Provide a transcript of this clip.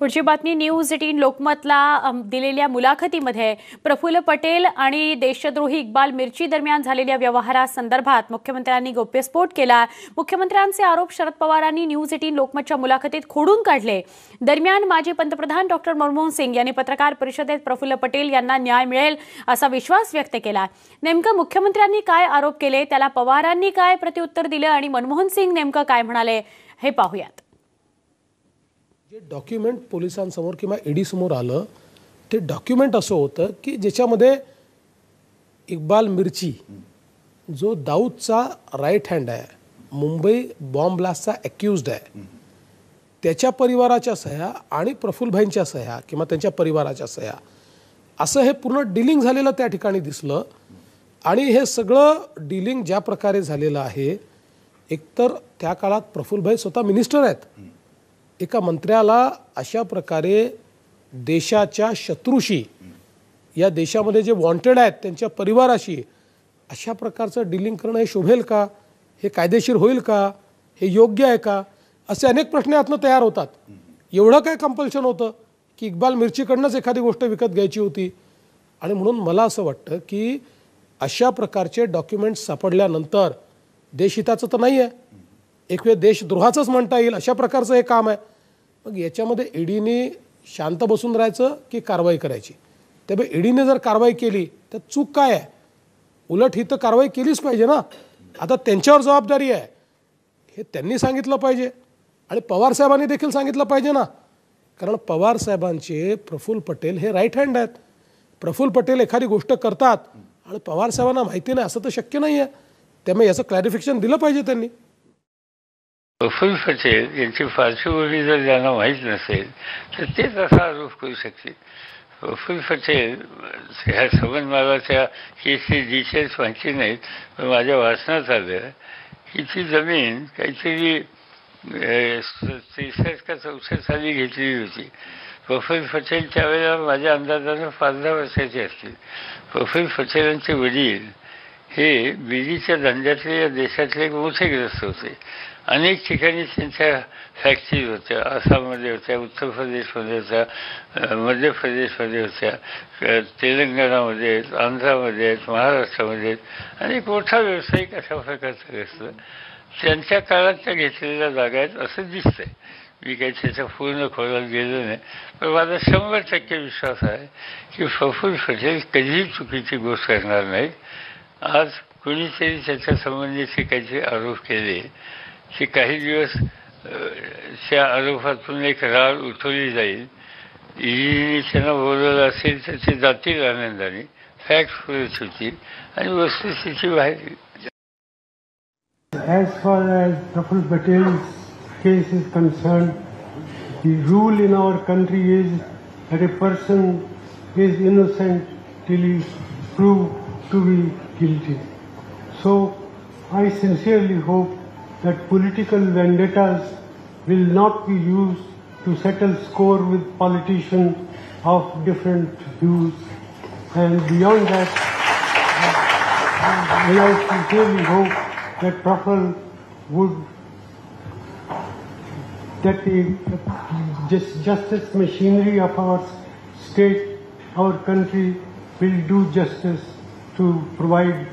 पुढची बातमी news eighteen लोकमतला दिलेल्या मुलाखतीमध्ये प्रफुल्ल पटेल आणि देशद्रोही इक्बाल मिर्ची दरम्यान झालेल्या व्यवहारासंदर्भात मुख्यमंत्र्यांनी गौप्यस्फोट केला. मुख्यमंत्र्यांचे आरोप शरद पवारांनी न्यूज एटीन लोकमतच्या मुलाखतीत खोडून काढले. दरम्यान माजी पंतप्रधान डॉक्टर मनमोहन सिंग यांनी पत्रकार परिषदेत प्रफुल्ल पटेल यांना न्याय मिळेल असा विश्वास व्यक्त केला. नेमकं मुख्यमंत्र्यांनी काय आरोप केले? त्याला पवारांनी काय प्रत्युत्तर दिलं? आणि मनमोहन सिंग नेमकं काय म्हणाले? हे पाहूयात. जे डॉक्युमेंट पोलिसांसमोर किंवा ईडी समोर आलं ते डॉक्युमेंट असं होतं की ज्याच्यामध्ये इक्बाल मिर्ची जो दाऊदचा राईट हँड आहे मुंबई बॉम्ब ब्लास्टचा अक्युज्ड आहे त्याच्या परिवाराच्या सह्या आणि प्रफुल्लभाईंच्या सह्या किंवा त्यांच्या परिवाराच्या सह्या असं हे पूर्ण डिलिंग झालेलं त्या ठिकाणी दिसलं. आणि हे सगळं डिलिंग ज्या प्रकारे झालेलं आहे एकतर त्या काळात प्रफुल्लभाई स्वतः मिनिस्टर आहेत. एका मंत्र्याला अशा प्रकारे देशाच्या शत्रूशी या देशामध्ये जे वॉन्टेड आहेत त्यांच्या परिवाराशी अशा प्रकारचं डिलिंग करणं हे शोभेल का? हे कायदेशीर होईल का? हे योग्य आहे का? असे अनेक प्रश्न यातनं तयार होतात. एवढं काय कंपल्शन होतं की इक्बाल मिरचीकडनंच एखादी गोष्ट विकत घ्यायची होती? आणि म्हणून मला असं वाटतं की अशा प्रकारचे डॉक्युमेंट्स सापडल्यानंतर देशहिताचं तर नाही आहे एक वेळ देशद्रोहाचंच म्हणता येईल अशा प्रकारचं हे काम आहे. मग याच्यामध्ये ईडीने शांत बसून राहायचं की कारवाई करायची? त्यामुळे ईडीने जर कारवाई केली तर चूक काय आहे? उलट ही तर कारवाई केलीच पाहिजे ना? आता त्यांच्यावर जबाबदारी आहे. हे त्यांनी सांगितलं पाहिजे आणि पवार साहेबांनी देखील सांगितलं पाहिजे ना? कारण पवार साहेबांचे प्रफुल्ल पटेल हे राईट हँड आहेत. प्रफुल्ल पटेल एखादी गोष्ट करतात आणि पवार साहेबांना माहिती नाही असं तर शक्य नाही आहे त्यामुळे याचं क्लॅरिफिकेशन दिलं पाहिजे त्यांनी. प्रफुल्ल पटेल यांची पार्श्वभूमी जर ज्यांना माहीत नसेल तर ते तसा आरोप करू शकतील. प्रफुल्ल पटेल ह्या संबंधमालाच्या केसचे डिटेल्स माहिती नाहीत पण माझ्या वाचनात आलं की ती जमीन काहीतरी त्रेसष्ट का चौसष्ट साली घेतलेली होती. प्रफुल्ल पटेल त्यावेळेला माझ्या अंदाजानं पाच दहा वर्षाचे असतील. प्रफुल्ल पटेलांचे वडील हे बिडीच्या धंद्यातले या देशातले एक होते. अनेक ठिकाणी त्यांच्या फॅक्टरीज होत्या आसाममध्ये होत्या उत्तर प्रदेशमध्ये होत्या मध्य प्रदेशमध्ये होत्या तेलंगणामध्ये आहेत आंध्रामध्ये आहेत महाराष्ट्रामध्ये आहेत आणि मोठा व्यावसायिक अशा प्रकारचा ग्रस्त त्यांच्या काळात त्या घेतलेल्या जागा आहेत असं दिसतंय. मी काही त्याच्या पूर्ण खोलात गेलो नाही पण माझा शंभर टक्के विश्वास आहे की प्रफुल्ल पटेल कधीही चुकीची गोष्ट करणार नाही आज कुणीतरी त्याच्या संबंधीचे काहीतरी आरोप केले की काही दिवस त्या आरोपातून एक राळ उठवली जाईल ईडीने त्यांना बोलवलं असेल तर ते जातील आनंदाने फॅक्ट पुढे होतील आणि वस्तुस्थिती बाहेर As far as Praful Patel's case is concerned, the rule in our country is that a person is innocent till he is proved to be guilty. So I sincerely hope that political vendettas will not be used to settle score with politicians of different views. And beyond that, I sincerely hope that Praful would, that the just, justice machinery of our state, our country will do justice to provide